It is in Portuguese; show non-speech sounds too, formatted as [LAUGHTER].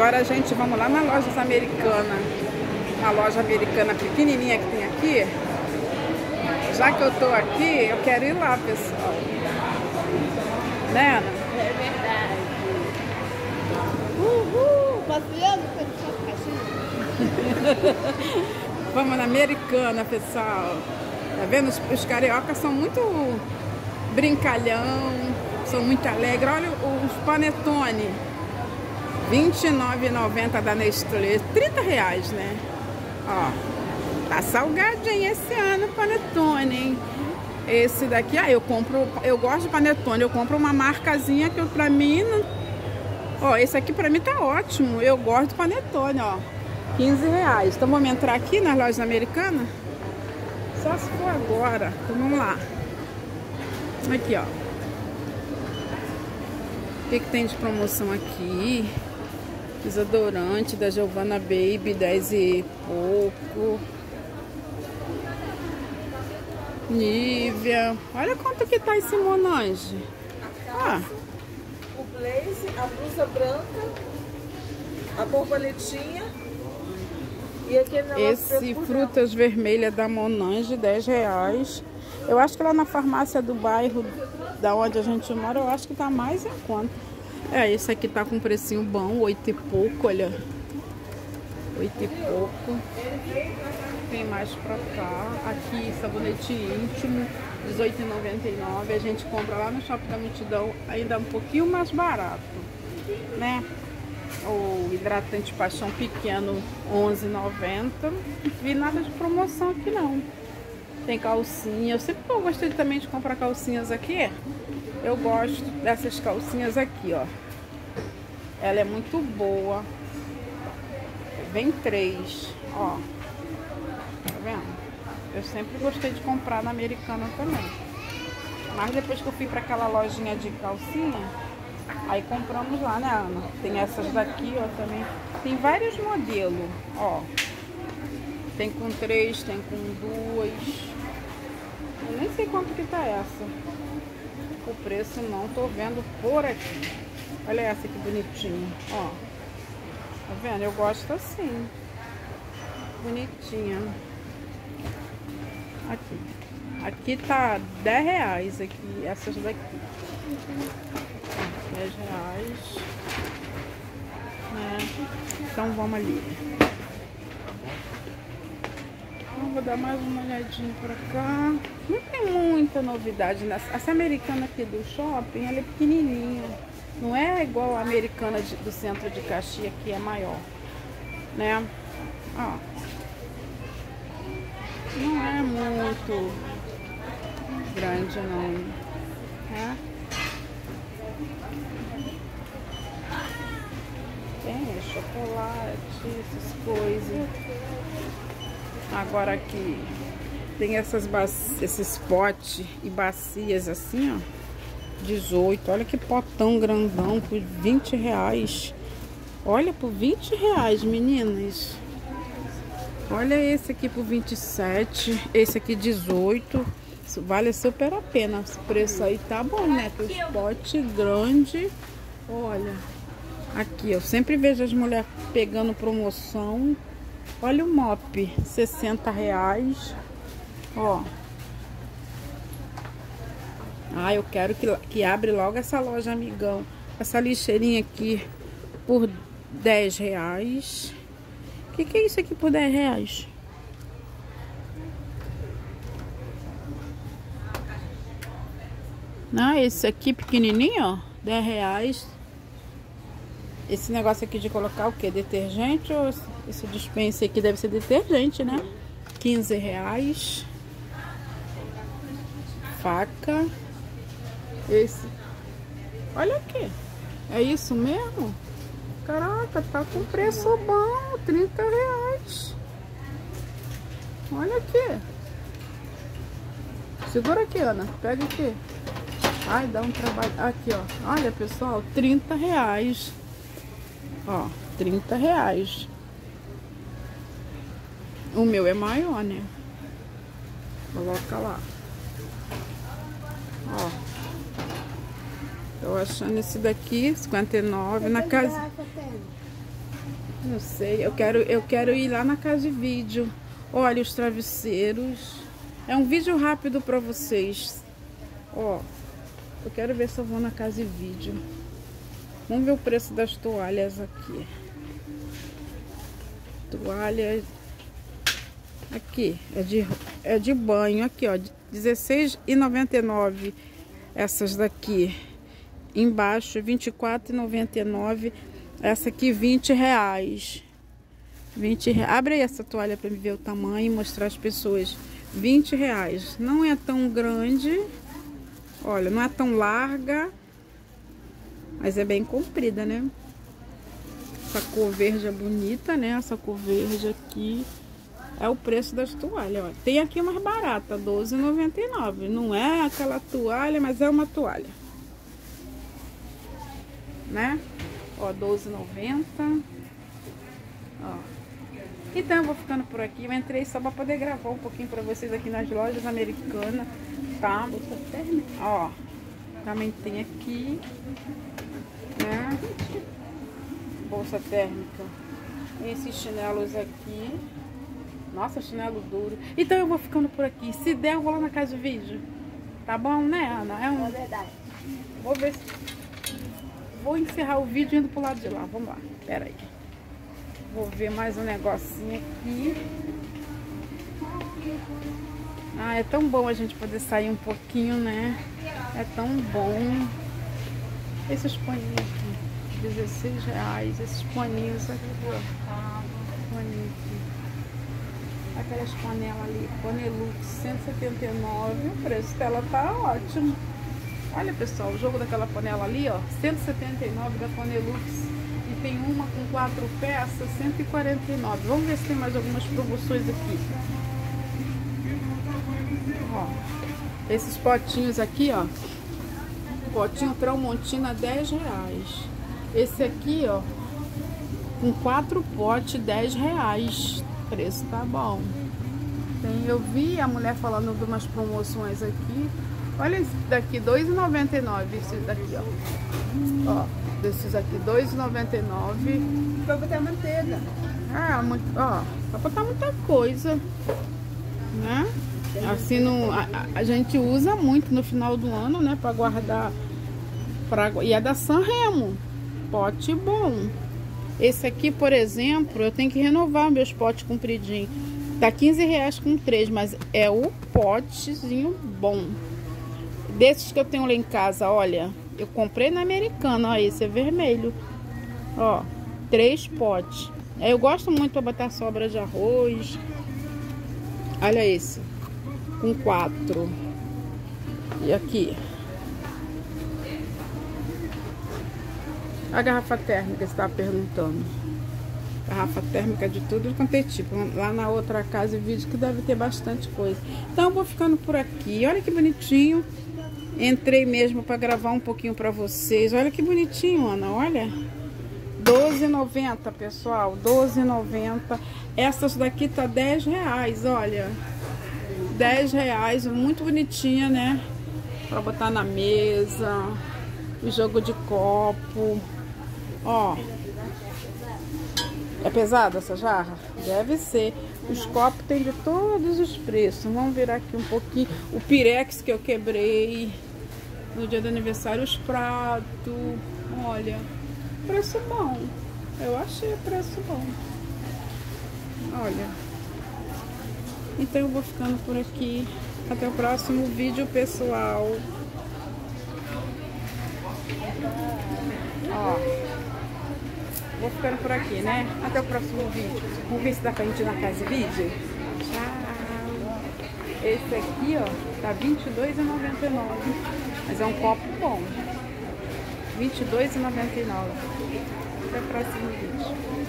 Agora a gente, vamos lá na loja americana. Na loja americana pequenininha que tem aqui. Já que eu tô aqui, eu quero ir lá, pessoal. Né, Ana? É verdade. Uhul! Passeando pelo caixinha. [LAUGHS] Vamos na americana, pessoal. Tá vendo? Os, os cariocas são muito brincalhão, são muito alegres. Olha os panetone. R$29,90 da Nestlé. 30 reais, né? Ó. Tá salgadinho esse ano panetone, hein? Esse daqui, ah, eu compro, eu gosto de panetone, eu compro uma marcazinha que pra mim, não... ó, esse aqui pra mim tá ótimo, eu gosto de panetone, ó, 15 reais. Então vamos entrar aqui nas lojas americanas? Só se for agora, então vamos lá. Aqui, ó. O que, que tem de promoção aqui? Desodorante da Giovanna Baby, 10 e pouco. Nívea. Olha quanto que tá esse Monange. Ah. O blaze, a blusa branca, a borboletinha e aquele Esse frutas vermelhas da Monange, 10 reais. Eu acho que lá na farmácia do bairro da onde a gente mora, eu acho que tá mais em conta. É, esse aqui tá com um precinho bom, 8 e pouco, olha. 8 e pouco. Tem mais pra cá. Aqui, sabonete íntimo, R$18,99. A gente compra lá no Shopping da Multidão, ainda um pouquinho mais barato, né? O hidratante paixão pequeno, R$11,90. Não vi nada de promoção aqui, não. Tem calcinha. Eu sempre gostei também de comprar calcinhas aqui. Eu gosto dessas calcinhas aqui, ó. Ela é muito boa. Vem três, ó. Tá vendo? Eu sempre gostei de comprar na Americana também. Mas depois que eu fui para aquela lojinha de calcinha, aí compramos lá, né, Ana? Tem essas daqui, ó, também. Tem vários modelos, ó. Tem com três, tem com duas. Eu nem sei quanto que tá essa. O preço não tô vendo por aqui. Olha essa que bonitinha, ó. Tá vendo? Eu gosto assim. Bonitinha. Aqui. Aqui tá 10 reais aqui, essas daqui. 10 reais. Né? Então vamos ali. Então, vou dar mais uma olhadinha pra cá. Não tem muita novidade nessa. Essa americana aqui do shopping, ela é pequenininha. Não é igual a americana de, do centro de Caxias, que é maior. Né? Ó. Não é muito grande, não. Né? Tem chocolate, essas coisas. Agora aqui tem essas esses potes e bacias assim, ó. 18. Olha que potão grandão por 20 reais. Olha, por 20 reais, meninas. Olha esse aqui por 27. Esse aqui 18. Isso vale super a pena. Esse preço aí tá bom, né? Os pote grande. Olha. Aqui, eu sempre vejo as mulheres pegando promoção. Olha o mop, 60 reais. Ó. Ah, eu quero que, que abre logo essa loja, amigão. Essa lixeirinha aqui por 10 reais. O que, que é isso aqui por 10 reais? Ah, esse aqui pequenininho, ó, 10 reais. Esse negócio aqui de colocar o que? Detergente ou esse dispensa aqui deve ser detergente, né? 15 reais. Faca. Esse. Olha aqui. É isso mesmo? Caraca, tá com preço bom. 30 reais. Olha aqui. Segura aqui, Ana. Pega aqui. Ai, dá um trabalho. Aqui, ó. Olha, pessoal. 30 reais. Ó, 30 reais. O meu é maior, né? Coloca lá. Ó. Tô achando esse daqui, 59 na casa. Não sei, eu quero, eu quero ir lá na casa de vídeo. Olha os travesseiros. É um vídeo rápido para vocês. Ó, eu quero ver se eu vou na casa de vídeo. Vamos ver o preço das toalhas aqui. Toalha aqui, é de, é de banho, aqui ó, R$16,99 essas daqui. Embaixo, R$24,99 essa aqui, 20 reais. 20 reais. Abre aí essa toalha para me ver o tamanho e mostrar as pessoas. 20 reais. Não é tão grande. Olha, não é tão larga. Mas é bem comprida, né? Essa cor verde é bonita, né? Essa cor verde aqui é o preço das toalhas. Tem aqui mais barata, R$12,99. Não é aquela toalha, mas é uma toalha. Né? Ó, 12,90. Ó. Então eu vou ficando por aqui. Eu entrei só pra poder gravar um pouquinho pra vocês aqui nas lojas americanas. Tá? Ó. Também tem aqui. Né? Bolsa térmica. Esses chinelos aqui. Nossa, chinelo duro. Então eu vou ficando por aqui. Se der, eu vou lá na casa de vídeo. Tá bom, né, Ana? É, um... é verdade. Vou ver se vou encerrar o vídeo indo pro lado de lá. Vamos lá. Pera aí. Vou ver mais um negocinho aqui. Ah, é tão bom a gente poder sair um pouquinho, né? É tão bom. Esses paninhos aqui, 16 reais. Esses paninhos aqui. Paninho aqui. Aquelas panelas ali, Panelux 179. O preço dela tá ótimo. Olha pessoal, o jogo daquela panela ali, ó, 179 da Panelux. E tem uma com quatro peças, 149. Vamos ver se tem mais algumas promoções aqui. Ó, esses potinhos aqui, ó. Potinho Tramontina, 10 reais. Esse aqui, ó, com quatro potes, 10 reais. Preço tá bom. Tem, eu vi a mulher falando de umas promoções aqui. Olha esse daqui, R$2,99. Esse daqui, ó. Ó, desses aqui, R$2,99. Pra botar manteiga. Ah, muito, ó, pra botar muita coisa. Né? Assim, no, a, a, gente usa muito no final do ano, né? Pra guardar. Pra, e é da Sanremo. Pote bom. Esse aqui, por exemplo, eu tenho que renovar meus potes compridinhos. Tá 15 reais com três, mas é o potezinho bom. Desses que eu tenho lá em casa, olha. Eu comprei na Americana, ó. Esse é vermelho. Ó, três potes. Eu gosto muito para botar sobra de arroz. Olha esse. Com quatro. E aqui. A garrafa térmica, estava perguntando. Garrafa térmica de tudo quanto é tipo. Lá na outra casa e vídeo que deve ter bastante coisa. Então vou ficando por aqui. Olha que bonitinho. Entrei mesmo para gravar um pouquinho para vocês. Olha que bonitinho, Ana, olha. 12,90, pessoal. 12,90. Essas daqui tá 10 reais, olha. 10 reais, muito bonitinha, né? Para botar na mesa. O jogo de copo. Ó. É pesada essa jarra? Deve ser. Os copos tem de todos os preços. Vamos virar aqui um pouquinho. O pirex que eu quebrei no dia do aniversário os pratos. Olha, preço bom. Eu achei preço bom. Olha. Então eu vou ficando por aqui. Até o próximo vídeo, pessoal. Ó. Vou ficando por aqui, né? Até o próximo vídeo. Vamos ver se dá pra gente ir na casa de vídeo. Tchau. Esse aqui, ó, tá R$22,99. Mas é um copo bom. R$22,99. Até o próximo vídeo.